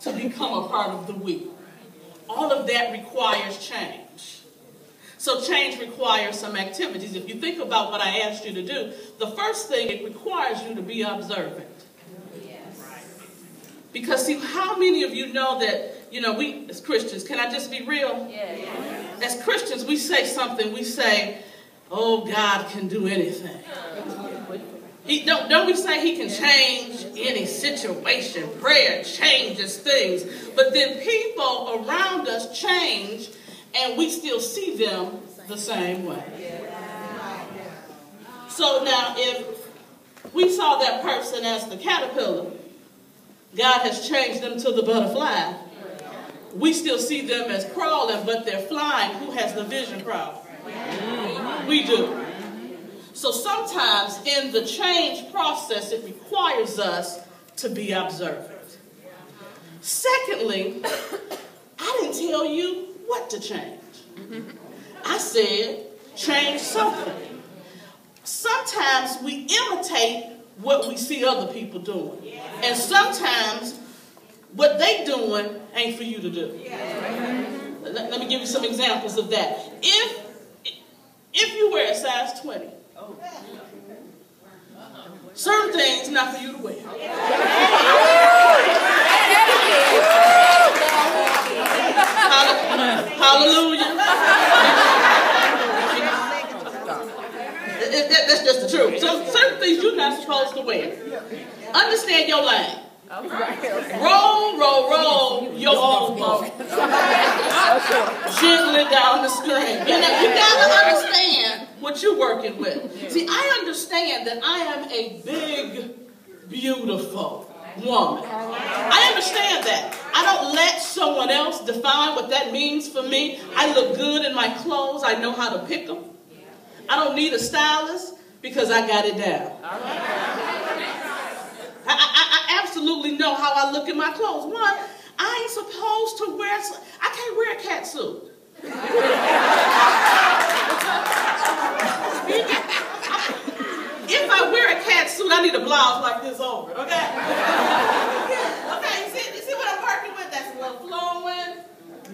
to become a part of the we. All of that requires change. So change requires some activities. If you think about what I asked you to do, the first thing it requires you to be observant. Yes. Because see, how many of you know that, you know, we as Christians, can I just be real? Yes. As Christians, we say something, we say, oh, God can do anything. He, don't, don't we say he can change any situation? Prayer changes things. But then people around us change and we still see them the same way. So now if we saw that person as the caterpillar, God has changed them to the butterfly. We still see them as crawling, but they're flying. Who has the vision problem? We do. So sometimes in the change process, it requires us to be observant. Secondly, I didn't tell you what to change. I said, change something. Sometimes we imitate what we see other people doing. And sometimes what they doing ain't for you to do. Let, me give you some examples of that. If if you wear a size 20, Certain things not for you to wear. Hallelujah. That's just the truth. So certain things you're not supposed to wear. Understand your lane. Roll, roll, roll your own boat. Gently down the stream. You know, you understand you're working with. See, I understand that I am a big, beautiful woman. I understand that. I don't let someone else define what that means for me. I look good in my clothes. I know how to pick them. I don't need a stylist because I got it down. I, I, I absolutely know how I look in my clothes. One, I ain't supposed to wear, I can't wear a cat suit. if I wear a cat suit, I need a blouse like this over, okay? okay, you see, you see what I'm working with? That's a little flowing.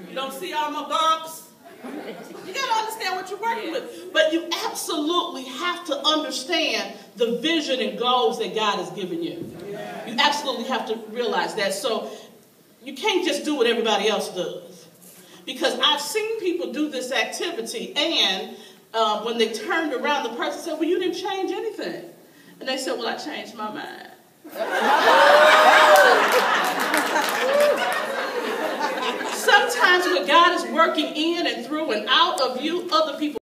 You don't see all my bumps. You got to understand what you're working with. But you absolutely have to understand the vision and goals that God has given you. You absolutely have to realize that. So you can't just do what everybody else does. Because I've seen people do this activity and uh, when they turned around, the person said, well, you didn't change anything. And they said, well, I changed my mind. Sometimes when God is working in and through and out of you, other people